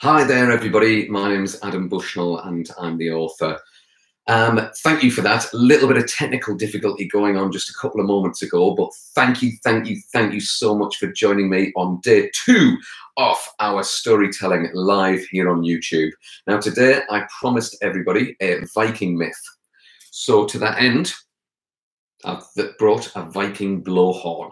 Hi there, everybody. My name's Adam Bushnell, and I'm the author. Um, thank you for that. A little bit of technical difficulty going on just a couple of moments ago, but thank you, thank you, thank you so much for joining me on day two of our storytelling live here on YouTube. Now, today I promised everybody a Viking myth. So, to that end, I've brought a Viking blowhorn.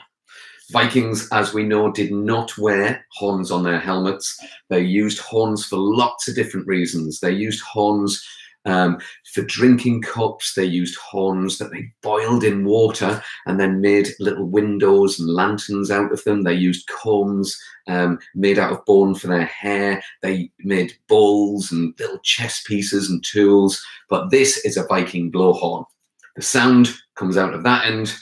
Vikings, as we know, did not wear horns on their helmets. They used horns for lots of different reasons. They used horns um, for drinking cups. They used horns that they boiled in water and then made little windows and lanterns out of them. They used combs um, made out of bone for their hair. They made bowls and little chess pieces and tools. But this is a Viking blowhorn. The sound comes out of that end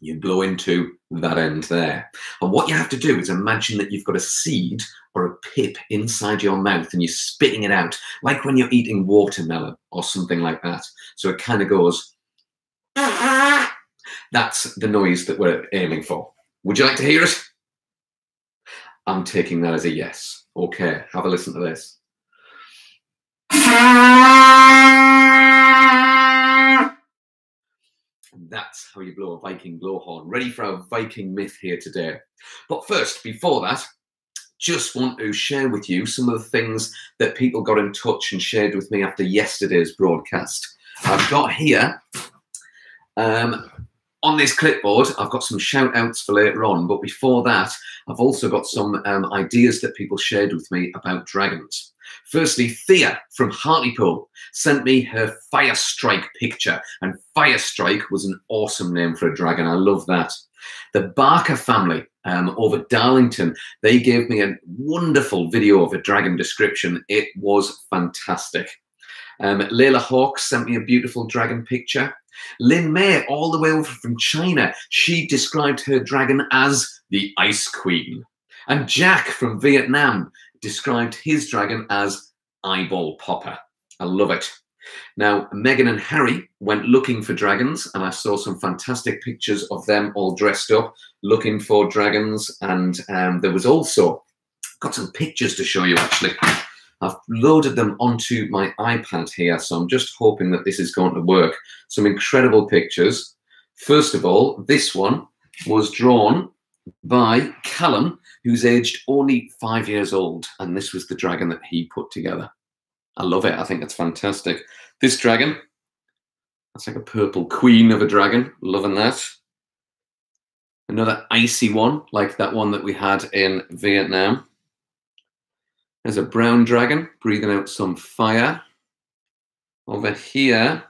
you blow into that end there. And what you have to do is imagine that you've got a seed or a pip inside your mouth and you're spitting it out, like when you're eating watermelon or something like that. So it kind of goes, that's the noise that we're aiming for. Would you like to hear it? I'm taking that as a yes. Okay, have a listen to this. that's how you blow a Viking blowhorn. Ready for our Viking myth here today. But first, before that, just want to share with you some of the things that people got in touch and shared with me after yesterday's broadcast. I've got here um, on this clipboard, I've got some shout outs for later on, but before that, I've also got some um, ideas that people shared with me about dragons. Firstly, Thea from Hartlepool sent me her Fire Strike picture, and Fire Strike was an awesome name for a dragon. I love that. The Barker family um, over Darlington, they gave me a wonderful video of a dragon description. It was fantastic. Um, Layla Hawk sent me a beautiful dragon picture. Lin May, all the way over from China, she described her dragon as the Ice Queen. And Jack from Vietnam described his dragon as Eyeball Popper. I love it. Now, Meghan and Harry went looking for dragons, and I saw some fantastic pictures of them all dressed up looking for dragons. And um, there was also got some pictures to show you actually. I've loaded them onto my iPad here, so I'm just hoping that this is going to work. Some incredible pictures. First of all, this one was drawn by Callum, who's aged only five years old, and this was the dragon that he put together. I love it. I think it's fantastic. This dragon, that's like a purple queen of a dragon. Loving that. Another icy one, like that one that we had in Vietnam. There's a brown dragon breathing out some fire. Over here,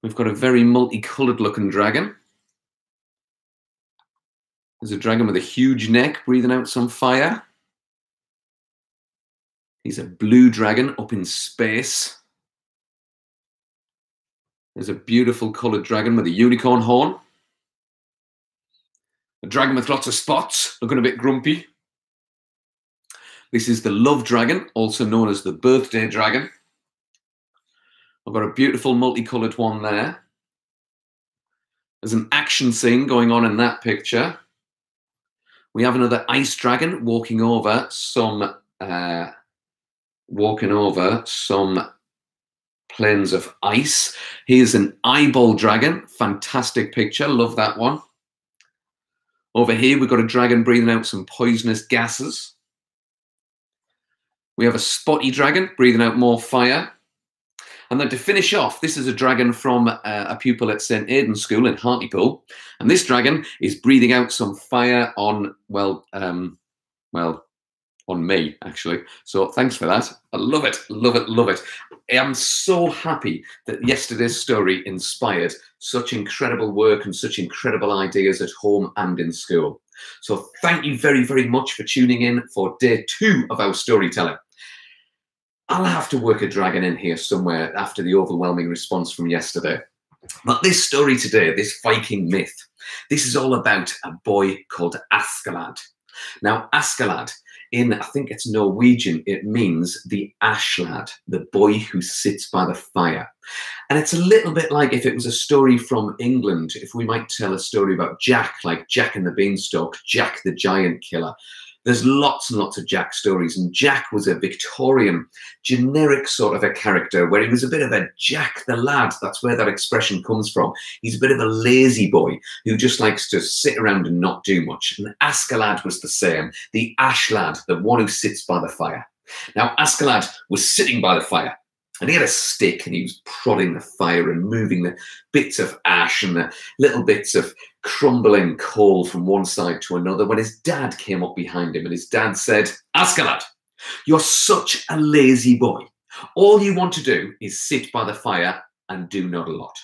we've got a very multicolored looking dragon. There's a dragon with a huge neck breathing out some fire. He's a blue dragon up in space. There's a beautiful colored dragon with a unicorn horn. A dragon with lots of spots, looking a bit grumpy. This is the Love Dragon, also known as the Birthday Dragon. I've got a beautiful multicolored one there. There's an action scene going on in that picture. We have another ice dragon walking over some uh, walking over some plains of ice. Here's an eyeball dragon. Fantastic picture. Love that one. Over here, we've got a dragon breathing out some poisonous gases. We have a spotty dragon breathing out more fire. And then to finish off, this is a dragon from uh, a pupil at St. Aidan's School in Hartlepool. And this dragon is breathing out some fire on, well, um, well, on me, actually. So thanks for that. I love it, love it, love it. I am so happy that yesterday's story inspired such incredible work and such incredible ideas at home and in school. So thank you very, very much for tuning in for day two of our storytelling. I'll have to work a dragon in here somewhere after the overwhelming response from yesterday. But this story today, this Viking myth, this is all about a boy called Askeladd. Now, Askeladd, in I think it's Norwegian, it means the ashlad, the boy who sits by the fire. And it's a little bit like if it was a story from England, if we might tell a story about Jack, like Jack and the Beanstalk, Jack the Giant Killer. There's lots and lots of Jack stories, and Jack was a Victorian, generic sort of a character where he was a bit of a Jack the lad. That's where that expression comes from. He's a bit of a lazy boy who just likes to sit around and not do much. And Askeladd was the same, the ash lad, the one who sits by the fire. Now, Askeladd was sitting by the fire and he had a stick and he was prodding the fire and moving the bits of ash and the little bits of crumbling coal from one side to another when his dad came up behind him and his dad said, Askeladd, you're such a lazy boy. All you want to do is sit by the fire and do not a lot.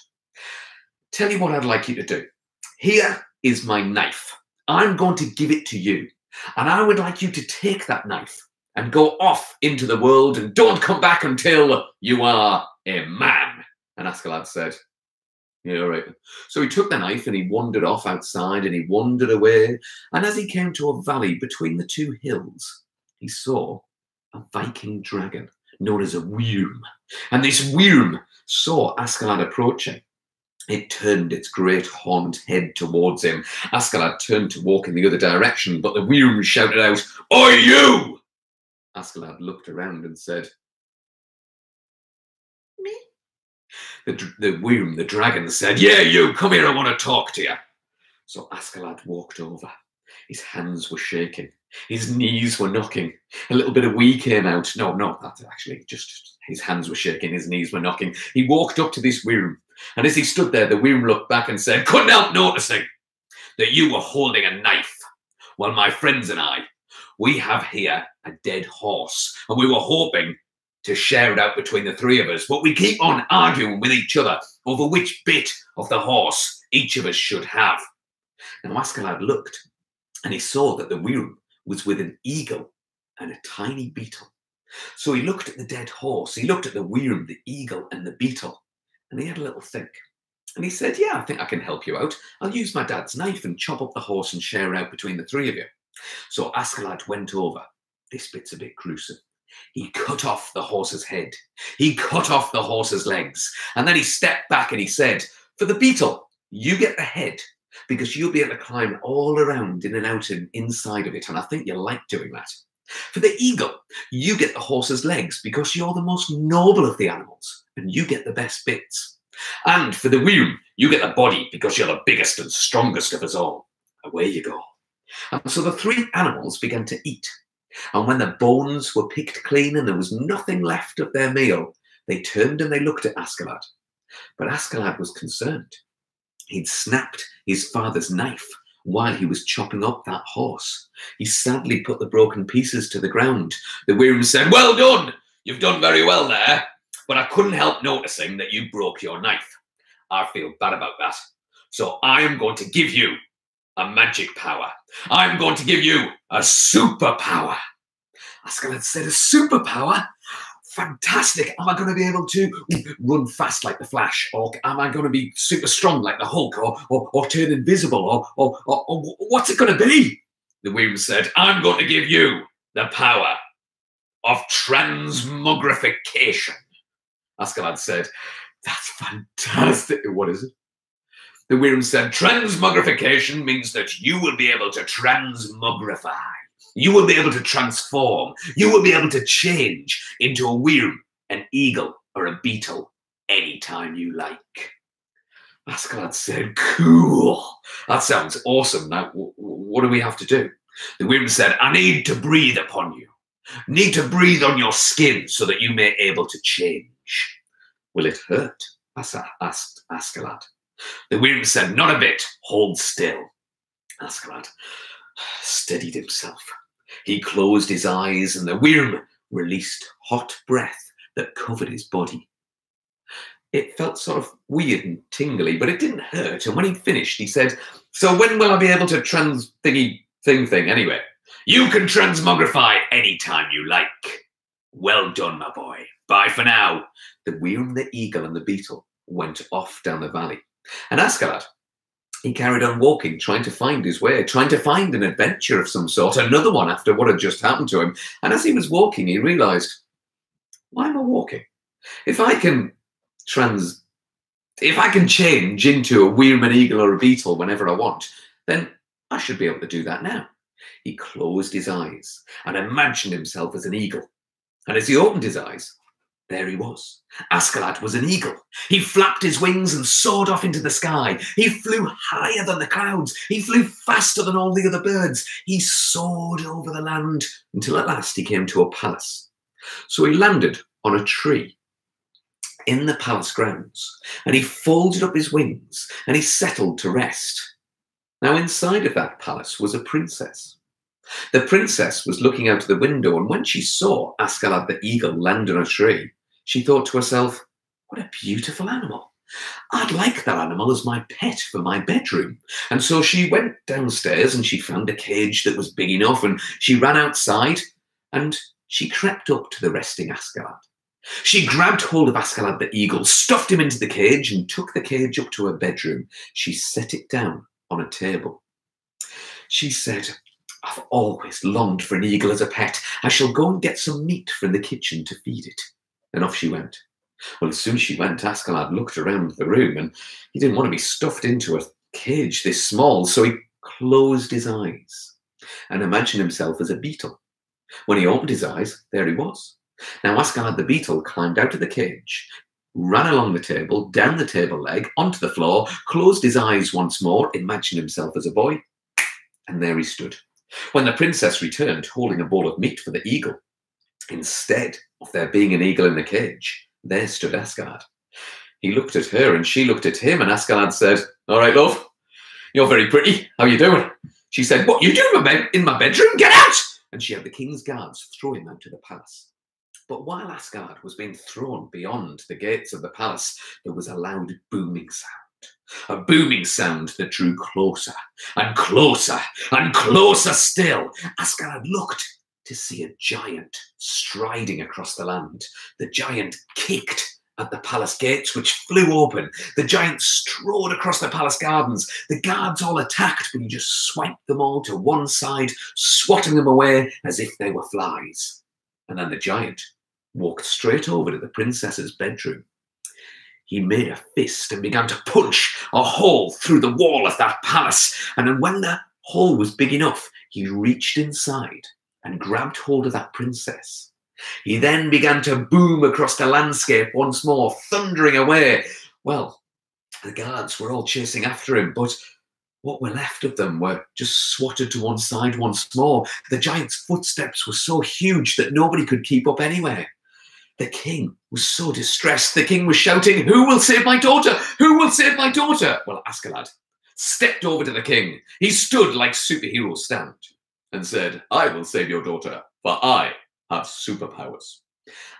Tell you what I'd like you to do. Here is my knife. I'm going to give it to you. And I would like you to take that knife and go off into the world and don't come back until you are a man. And Askeladd said, Yeah, right. So he took the knife and he wandered off outside and he wandered away. And as he came to a valley between the two hills, he saw a Viking dragon known as a Wyrm. And this Wyrm saw Askeladd approaching. It turned its great horned head towards him. Askeladd turned to walk in the other direction, but the Wyrm shouted out, Oi, you! Askeladd looked around and said, Me? The, the Wyrm, the dragon, said, Yeah, you, come here, I want to talk to you. So Askeladd walked over. His hands were shaking. His knees were knocking. A little bit of wee came out. No, no, that's actually just his hands were shaking, his knees were knocking. He walked up to this Wyrm, and as he stood there, the Wyrm looked back and said, Couldn't help noticing that you were holding a knife while my friends and I we have here a dead horse, and we were hoping to share it out between the three of us, but we keep on arguing with each other over which bit of the horse each of us should have. Now Askeladd looked, and he saw that the Wyrm was with an eagle and a tiny beetle. So he looked at the dead horse, he looked at the Wyrm, the eagle, and the beetle, and he had a little think. And he said, Yeah, I think I can help you out. I'll use my dad's knife and chop up the horse and share it out between the three of you. So Askeladd went over. This bit's a bit gruesome. He cut off the horse's head. He cut off the horse's legs. And then he stepped back and he said, For the beetle, you get the head because you'll be able to climb all around in and out and inside of it. And I think you like doing that. For the eagle, you get the horse's legs because you're the most noble of the animals and you get the best bits. And for the Wyrm, you get the body because you're the biggest and strongest of us all. Away you go. And so the three animals began to eat. And when the bones were picked clean and there was nothing left of their meal, they turned and they looked at Askeladd. But Askeladd was concerned. He'd snapped his father's knife while he was chopping up that horse. He sadly put the broken pieces to the ground. The Wyrm said, Well done! You've done very well there. But I couldn't help noticing that you broke your knife. I feel bad about that. So I am going to give you a magic power. I'm going to give you a superpower. Askeladd said, a superpower? Fantastic. Am I going to be able to run fast like the Flash? Or am I going to be super strong like the Hulk? Or, or, or turn invisible? Or, or, or, or what's it going to be? The Wyrm said, I'm going to give you the power of transmogrification. Askeladd said, That's fantastic. What is it? The Wyrm said, transmogrification means that you will be able to transmogrify. You will be able to transform. You will be able to change into a Wyrm, an eagle, or a beetle anytime you like. Askeladd said, cool. That sounds awesome. Now, what do we have to do? The Wyrm said, I need to breathe upon you. Need to breathe on your skin so that you may able to change. Will it hurt? asked Askeladd. The Wyrm said, Not a bit, hold still. Askeladd steadied himself. He closed his eyes, and the Wyrm released hot breath that covered his body. It felt sort of weird and tingly, but it didn't hurt. And when he finished, he said, So when will I be able to trans thingy thing thing anyway? You can transmogrify anytime you like. Well done, my boy. Bye for now. The Wyrm, the eagle, and the beetle went off down the valley. And Askeladd, he carried on walking, trying to find his way, trying to find an adventure of some sort, another one after what had just happened to him. And as he was walking, he realized, why am I walking? If I can trans, if I can change into a Wyrm, an eagle, or a beetle whenever I want, then I should be able to do that now. He closed his eyes and imagined himself as an eagle. And as he opened his eyes, there he was. Askeladd was an eagle. He flapped his wings and soared off into the sky. He flew higher than the clouds. He flew faster than all the other birds. He soared over the land until at last he came to a palace. So he landed on a tree in the palace grounds and he folded up his wings and he settled to rest. Now, inside of that palace was a princess. The princess was looking out of the window, and when she saw Askeladd the eagle land on a tree, she thought to herself, What a beautiful animal. I'd like that animal as my pet for my bedroom. And so she went downstairs and she found a cage that was big enough, and she ran outside and she crept up to the resting Askeladd. She grabbed hold of Askeladd the eagle, stuffed him into the cage, and took the cage up to her bedroom. She set it down on a table. She said, I've always longed for an eagle as a pet. I shall go and get some meat from the kitchen to feed it. And off she went. Well, as soon as she went, Askeladd looked around the room and he didn't want to be stuffed into a cage this small, so he closed his eyes and imagined himself as a beetle. When he opened his eyes, there he was. Now Askeladd the beetle climbed out of the cage, ran along the table, down the table leg, onto the floor, closed his eyes once more, imagined himself as a boy, and there he stood. When the princess returned, holding a bowl of meat for the eagle, instead of there being an eagle in the cage, there stood Askeladd. He looked at her and she looked at him, and Askeladd said, All right, love, you're very pretty. How are you doing? She said, What you doing in my bedroom? Get out! And she had the king's guards throw him out of the palace. But while Askeladd was being thrown beyond the gates of the palace, there was a loud booming sound. A booming sound that drew closer and closer and closer still. Askeladd looked to see a giant striding across the land. The giant kicked at the palace gates, which flew open. The giant strode across the palace gardens. The guards all attacked, but he just swiped them all to one side, swatting them away as if they were flies. And then the giant walked straight over to the princess's bedroom. He made a fist and began to punch a hole through the wall of that palace. And then when the hole was big enough, he reached inside and grabbed hold of that princess. He then began to boom across the landscape once more, thundering away. Well, the guards were all chasing after him, but what were left of them were just swatted to one side once more. The giant's footsteps were so huge that nobody could keep up anyway. The king was so distressed. The king was shouting, Who will save my daughter? Who will save my daughter? Well, Askeladd stepped over to the king. He stood like superheroes stand and said, I will save your daughter, for I have superpowers.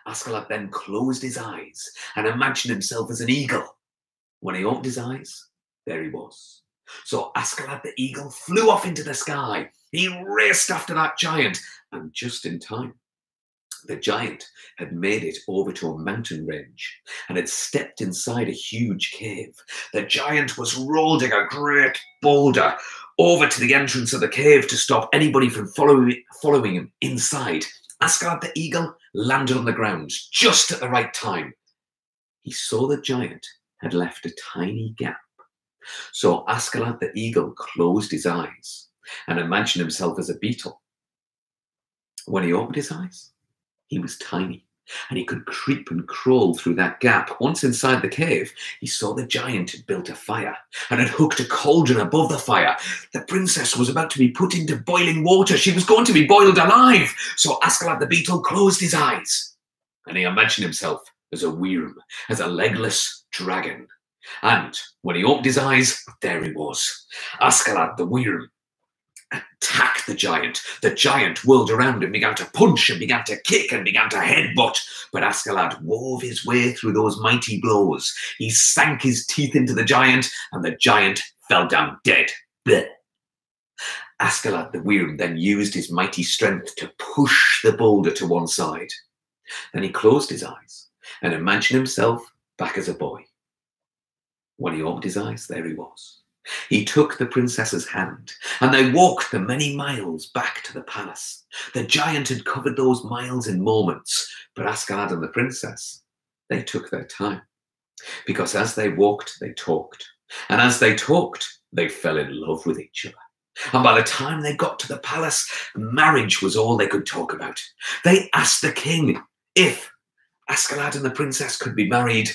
Askeladd then closed his eyes and imagined himself as an eagle. When he opened his eyes, there he was. So Askeladd the eagle flew off into the sky. He raced after that giant, and just in time, the giant had made it over to a mountain range and had stepped inside a huge cave. The giant was rolling a great boulder over to the entrance of the cave to stop anybody from following, following him inside. Askeladd the eagle landed on the ground just at the right time. He saw the giant had left a tiny gap. So Askeladd the eagle closed his eyes and imagined himself as a beetle. When he opened his eyes, he was tiny, and he could creep and crawl through that gap. Once inside the cave, he saw the giant had built a fire and had hooked a cauldron above the fire. The princess was about to be put into boiling water. She was going to be boiled alive. So Askeladd the beetle closed his eyes, and he imagined himself as a wyrm, as a legless dragon. And when he opened his eyes, there he was, Askeladd the wyrm, attacked the giant. The giant whirled around and began to punch and began to kick and began to headbutt. But Askeladd wove his way through those mighty blows. He sank his teeth into the giant, and the giant fell down dead. Blech. The Wyrm then used his mighty strength to push the boulder to one side. Then he closed his eyes and imagined himself back as a boy. When he opened his eyes, there he was he took the princess's hand, and they walked the many miles back to the palace. The giant had covered those miles in moments, but Askeladd and the princess, they took their time. Because as they walked, they talked. And as they talked, they fell in love with each other. And by the time they got to the palace, marriage was all they could talk about. They asked the king if Askeladd and the princess could be married,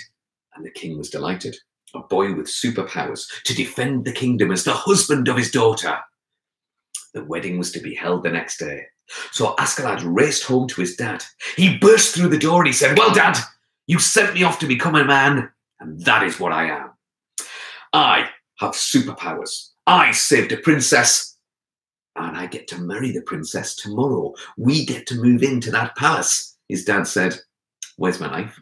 and the king was delighted. A boy with superpowers to defend the kingdom as the husband of his daughter. The wedding was to be held the next day. So Askeladd raced home to his dad. He burst through the door and he said, Well, dad, you sent me off to become a man, and that is what I am. I have superpowers. I saved a princess, and I get to marry the princess tomorrow. We get to move into that palace. His dad said, Where's my knife?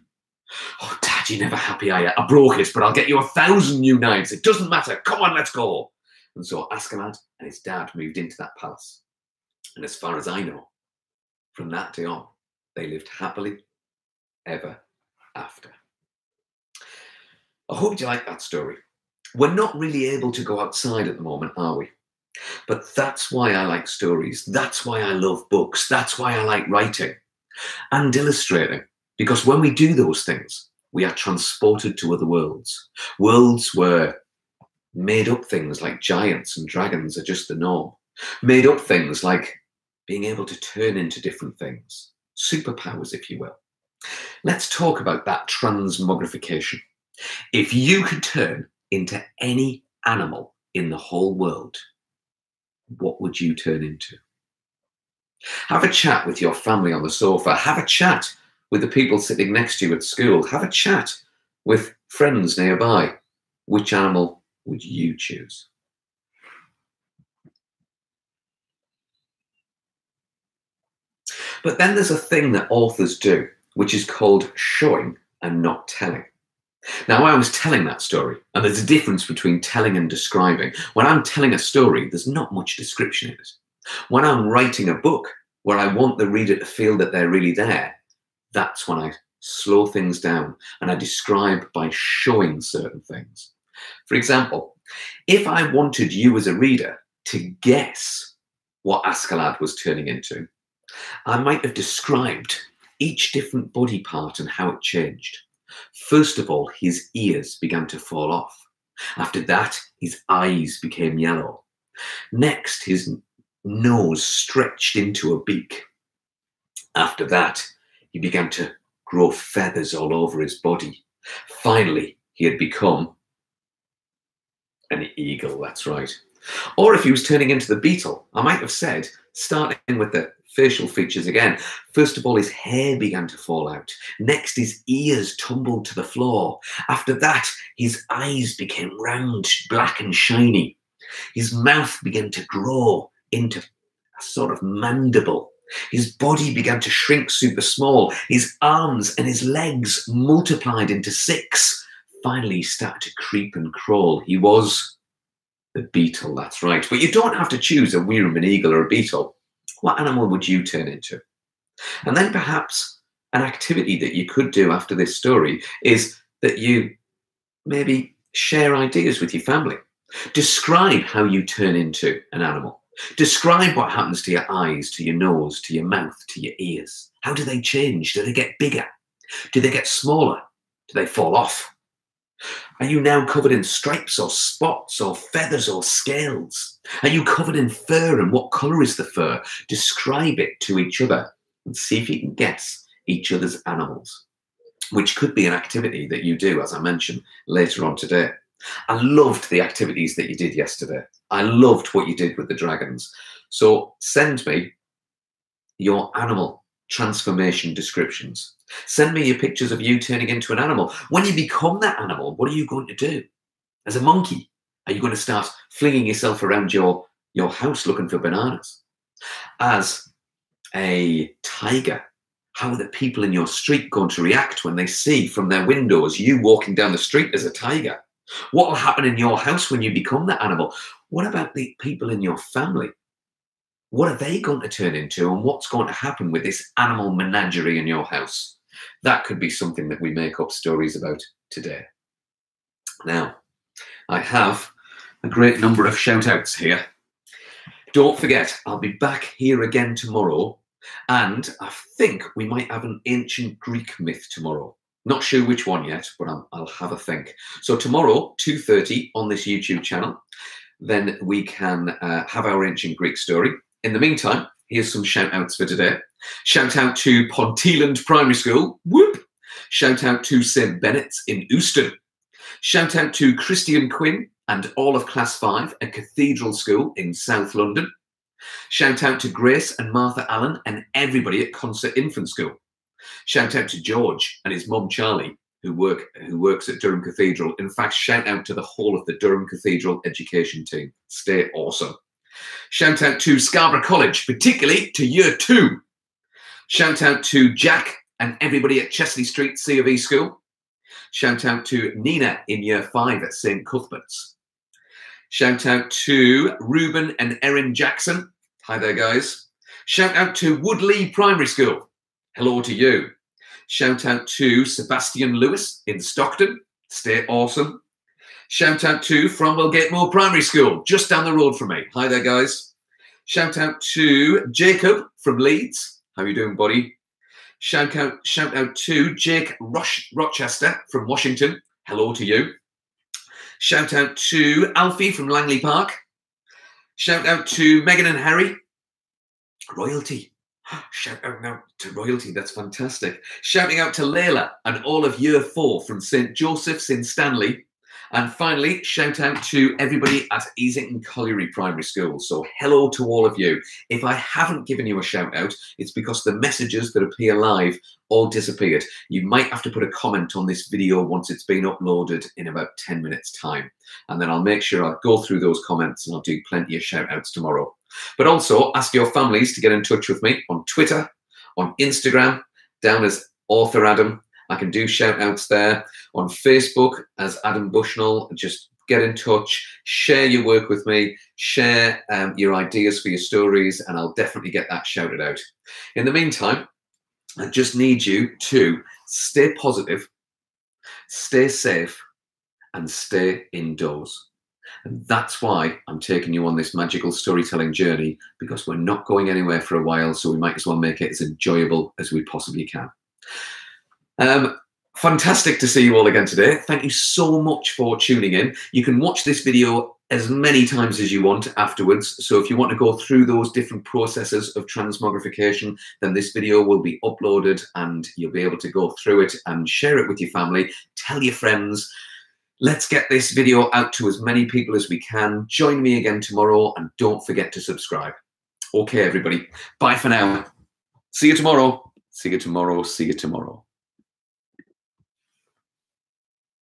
Oh, Dad, you're never happy, are you? I broke it, but I'll get you a thousand new knives. It doesn't matter. Come on, let's go. And so Askeladd and his dad moved into that palace. And as far as I know, from that day on, they lived happily ever after. I hope you like that story. We're not really able to go outside at the moment, are we? But that's why I like stories. That's why I love books. That's why I like writing and illustrating. Because when we do those things, we are transported to other worlds. Worlds where made up things like giants and dragons are just the norm. Made up things like being able to turn into different things, superpowers, if you will. Let's talk about that transmogrification. If you could turn into any animal in the whole world, what would you turn into? Have a chat with your family on the sofa. Have a chat with the people sitting next to you at school. Have a chat with friends nearby. Which animal would you choose? But then there's a thing that authors do, which is called showing and not telling. Now, I was telling that story, and there's a difference between telling and describing. When I'm telling a story, there's not much description in it. When I'm writing a book where I want the reader to feel that they're really there, that's when I slow things down and I describe by showing certain things. For example, if I wanted you as a reader to guess what Askeladd was turning into, I might have described each different body part and how it changed. First of all, his ears began to fall off. After that, his eyes became yellow. Next, his nose stretched into a beak. After that, he began to grow feathers all over his body. Finally, he had become an eagle, that's right. Or if he was turning into the beetle, I might have said, starting with the facial features again. First of all, his hair began to fall out. Next, his ears tumbled to the floor. After that, his eyes became round, black, and shiny. His mouth began to grow into a sort of mandible. His body began to shrink super small. His arms and his legs multiplied into six. Finally, he started to creep and crawl. He was the beetle, that's right. But you don't have to choose a Wyrm, an eagle, or a beetle. What animal would you turn into? And then perhaps an activity that you could do after this story is that you maybe share ideas with your family. Describe how you turn into an animal. Describe what happens to your eyes, to your nose, to your mouth, to your ears. How do they change? Do they get bigger? Do they get smaller? Do they fall off? Are you now covered in stripes or spots or feathers or scales? Are you covered in fur and what colour is the fur? Describe it to each other and see if you can guess each other's animals, which could be an activity that you do, as I mentioned later on today. I loved the activities that you did yesterday. I loved what you did with the dragons. So send me your animal transformation descriptions. Send me your pictures of you turning into an animal. When you become that animal, what are you going to do? As a monkey, are you going to start flinging yourself around your, your house looking for bananas? As a tiger, how are the people in your street going to react when they see from their windows you walking down the street as a tiger? What will happen in your house when you become that animal? What about the people in your family? What are they going to turn into, and what's going to happen with this animal menagerie in your house? That could be something that we make up stories about today. Now, I have a great number of shout outs here. Don't forget, I'll be back here again tomorrow, and I think we might have an ancient Greek myth tomorrow. Not sure which one yet, but I'll, I'll have a think. So tomorrow, 2.30 on this YouTube channel, then we can uh, have our ancient Greek story. In the meantime, here's some shout outs for today. Shout out to Ponteland Primary School. Whoop! Shout out to St. Benet's in Ouston. Shout out to Christian Quinn and all of Class 5 at Cathedral School in South London. Shout out to Grace and Martha Allen and everybody at Consett Infant School. Shout out to George and his mum Charlie, who work who works at Durham Cathedral. In fact, shout out to the whole of the Durham Cathedral education team. Stay awesome. Shout out to Scarborough College, particularly to Year Two. Shout out to Jack and everybody at Chester-le-Street C of E School. Shout out to Nina in Year Five at St Cuthbert's. Shout out to Ruben and Erin Jackson. Hi there, guys. Shout out to Woodley Primary School. Hello to you. Shout out to Sebastian Lewis in Stockton. Stay awesome. Shout out to Framwellgate Moor Primary School, just down the road from me. Hi there, guys. Shout out to Jacob from Leeds. How are you doing, buddy? Shout out, shout out to Jake Roch- Rochester from Washington. Hello to you. Shout out to Alfie from Langley Park. Shout out to Megan and Harry. Royalty. Shout out now to royalty. That's fantastic. Shouting out to Layla and all of year four from St. Joseph's in Stanley. And finally, shout out to everybody at Easington Colliery Primary School. So, hello to all of you. If I haven't given you a shout out, it's because the messages that appear live all disappeared. You might have to put a comment on this video once it's been uploaded in about 10 minutes' time. And then I'll make sure I'll go through those comments and I'll do plenty of shout outs tomorrow. But also ask your families to get in touch with me on Twitter, on Instagram, down as Author Adam. I can do shout outs there on Facebook as Adam Bushnell. Just get in touch, share your work with me, share um, your ideas for your stories, and I'll definitely get that shouted out. In the meantime, I just need you to stay positive, stay safe, and stay indoors. And that's why I'm taking you on this magical storytelling journey because we're not going anywhere for a while, so we might as well make it as enjoyable as we possibly can. Um, fantastic to see you all again today. Thank you so much for tuning in. You can watch this video as many times as you want afterwards. So if you want to go through those different processes of transmogrification, then this video will be uploaded and you'll be able to go through it and share it with your family, tell your friends. Let's get this video out to as many people as we can. Join me again tomorrow and don't forget to subscribe. Okay, everybody. Bye for now. See you tomorrow. See you tomorrow. See you tomorrow.